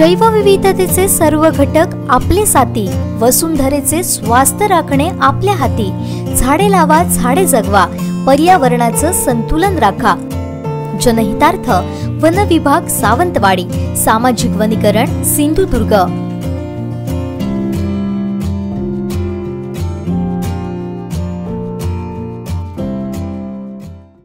जैवविविधतेचे सर्व घटक आपले साथी वसुंधरेचे स्वास्थ्य राखणे आपल्या हाती. झाडे लावा झाडे जगवा पर्यावरणाचं संतुलन राखा. जनहितार्थ वन विभाग सावंतवाडी सामाजिक वनीकरण सिंधुदुर्ग.